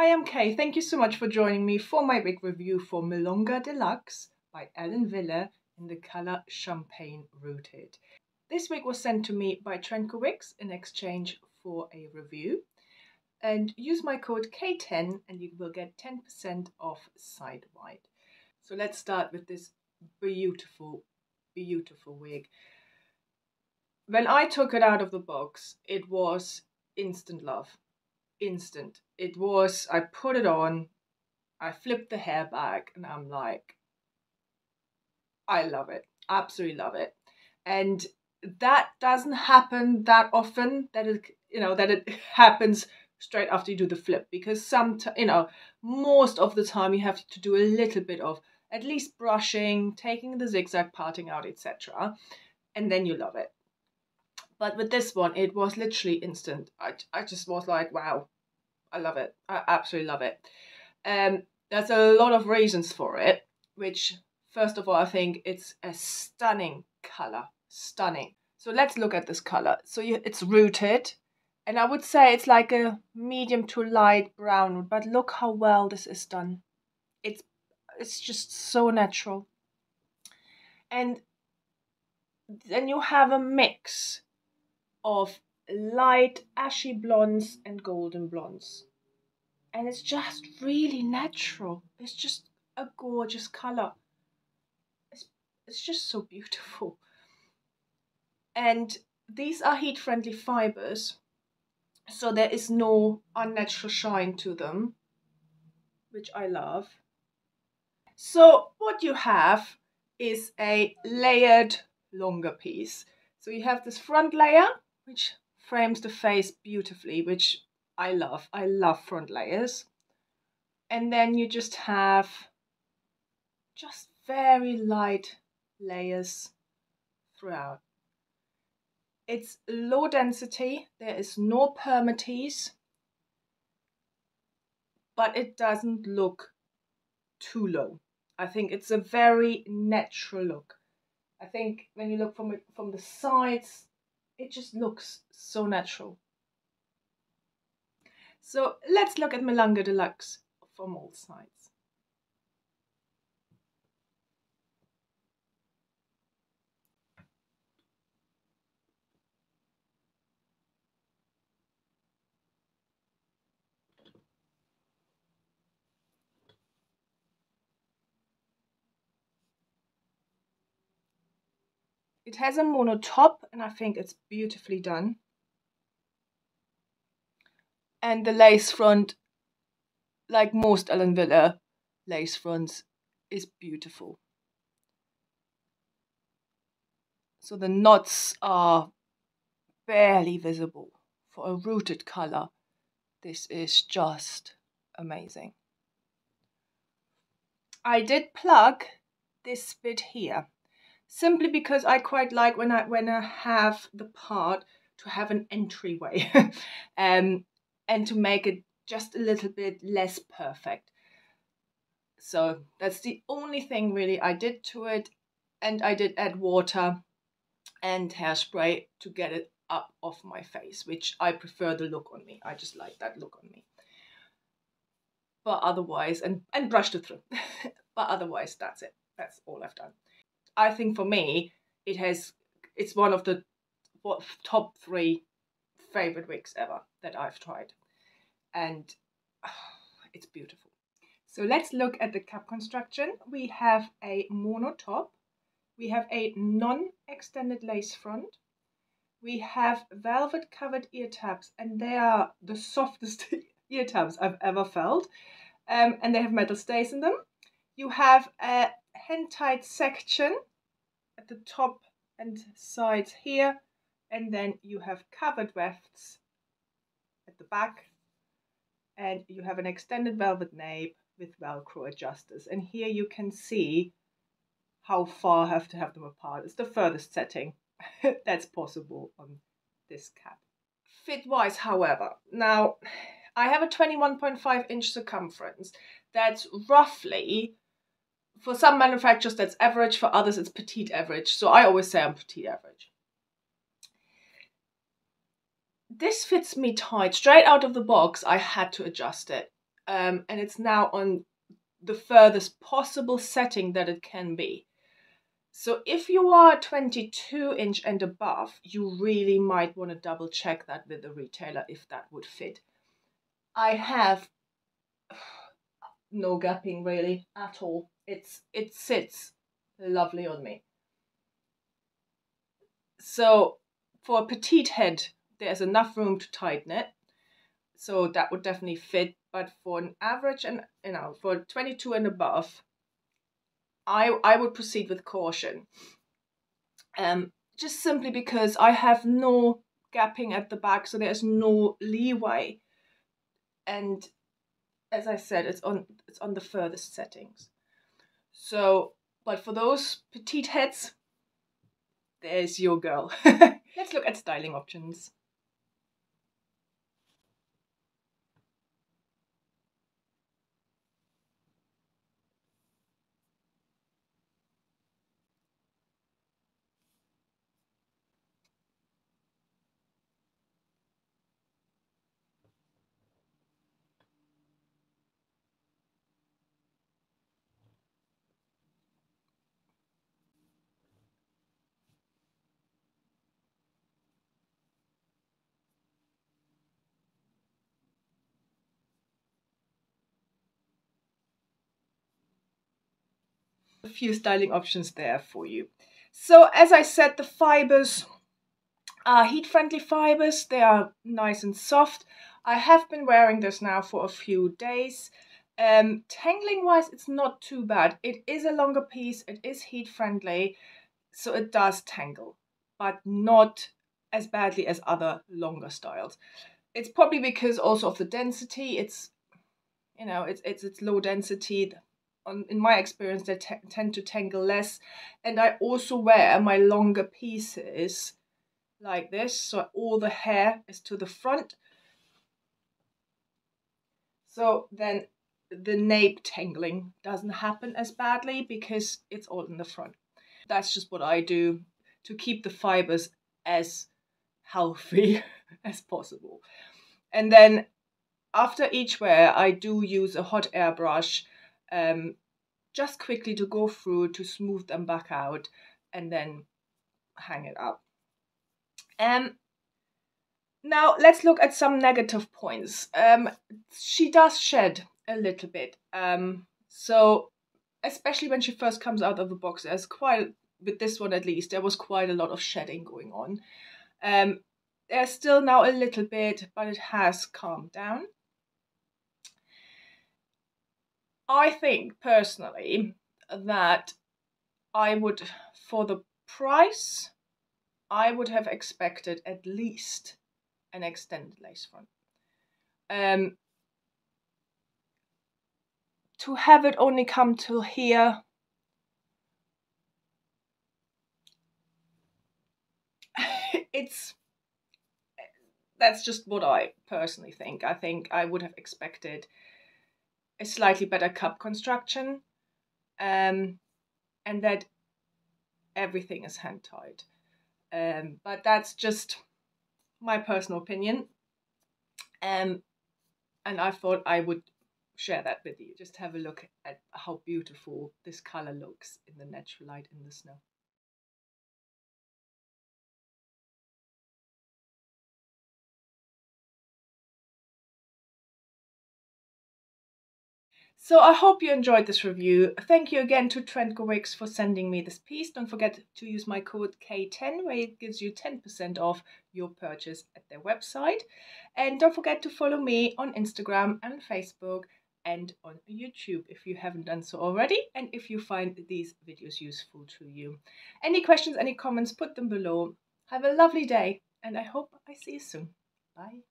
Hi, I'm Kay. Thank you so much for joining me for my big review for Milonga Deluxe by Ellen Wille in the color Champagne Rooted. This wig was sent to me by Trendco Wigs in exchange for a review. And use my code KAY10 and you will get 10% off side wide. So let's start with this beautiful, beautiful wig. When I took it out of the box, it was instant love instant. It was, I put it on, I flipped the hair back, and I'm like, I love it. Absolutely love it. And that doesn't happen that often that it, you know, that it happens straight after you do the flip because some, you know, most of the time you have to do a little bit of at least brushing, taking the zigzag parting out, etc. And then you love it. But with this one, it was literally instant. I, I just was like, wow, I love it. I absolutely love it. Um, there's a lot of reasons for it, which, first of all, I think it's a stunning color. Stunning. So let's look at this color. So you, it's rooted, and I would say it's like a medium to light brown, but look how well this is done. It's, it's just so natural. And then you have a mix of light ashy blondes and golden blondes. And it's just really natural. It's just a gorgeous color. It's, it's just so beautiful. And these are heat friendly fibers, so there is no unnatural shine to them, which I love. So, what you have is a layered longer piece. So, you have this front layer, which frames the face beautifully, which I love. I love front layers. And then you just have just very light layers throughout. It's low density, there is no permatease, but it doesn't look too low. I think it's a very natural look. I think when you look from from the sides, it just looks so natural. So let's look at Milonga Deluxe from all sides. It has a mono top and I think it's beautifully done. And the lace front, like most Ellen Wille lace fronts, is beautiful. So the knots are barely visible. For a rooted color, this is just amazing. I did plug this bit here simply because I quite like when I when I have the part to have an entryway um, and to make it just a little bit less perfect. So that's the only thing really I did to it. And I did add water and hairspray to get it up off my face, which I prefer the look on me. I just like that look on me. But otherwise, and, and brushed it through. but otherwise, that's it. That's all I've done. I think for me, it has it's one of the what top three favorite wigs ever that I've tried, and oh, it's beautiful. So let's look at the cap construction. We have a mono top, we have a non-extended lace front, we have velvet covered ear tabs, and they are the softest ear tabs I've ever felt, um, and they have metal stays in them. You have a hand tied section the top and sides here and then you have covered wefts at the back and you have an extended velvet nape with velcro adjusters and here you can see how far I have to have them apart. It's the furthest setting that's possible on this cap. Fit wise however, now I have a 21.5 inch circumference that's roughly for some manufacturers that's average, for others it's petite average. So I always say I'm petite average. This fits me tight. Straight out of the box, I had to adjust it. um, and it's now on the furthest possible setting that it can be. So if you are 22 inch and above, you really might want to double check that with the retailer if that would fit. I have no gapping really at all. It's it sits lovely on me. So for a petite head, there's enough room to tighten it. So that would definitely fit. But for an average and you know, for 22 and above, I I would proceed with caution. Um, just simply because I have no gapping at the back, so there's no leeway. And as I said, it's on it's on the furthest settings. So, but for those petite heads, there's your girl. Let's look at styling options. A few styling options there for you. So as I said, the fibers are heat-friendly fibers. They are nice and soft. I have been wearing this now for a few days. Um, tangling wise, it's not too bad. It is a longer piece. It is heat-friendly, so it does tangle, but not as badly as other longer styles. It's probably because also of the density. It's, you know, it's it's it's low density on, in my experience, they tend to tangle less. And I also wear my longer pieces like this, so all the hair is to the front. So then the nape tangling doesn't happen as badly because it's all in the front. That's just what I do to keep the fibers as healthy as possible. And then after each wear, I do use a hot air brush um, just quickly to go through to smooth them back out and then hang it up. Um, now let's look at some negative points. Um, she does shed a little bit. Um, so especially when she first comes out of the box, there's quite with this one at least there was quite a lot of shedding going on. Um, there's still now a little bit, but it has calmed down. I think personally that I would, for the price, I would have expected at least an extended lace front. Um, to have it only come till here, it's that's just what I personally think. I think I would have expected a slightly better cap construction um, and that everything is hand tied. Um, but that's just my personal opinion. Um, and I thought I would share that with you. Just have a look at how beautiful this color looks in the natural light in the snow. So I hope you enjoyed this review. Thank you again to Trendco Wigs for sending me this piece. Don't forget to use my code KAY10 where it gives you 10% off your purchase at their website. And don't forget to follow me on Instagram and Facebook and on YouTube if you haven't done so already and if you find these videos useful to you. Any questions, any comments, put them below. Have a lovely day and I hope I see you soon. Bye.